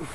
you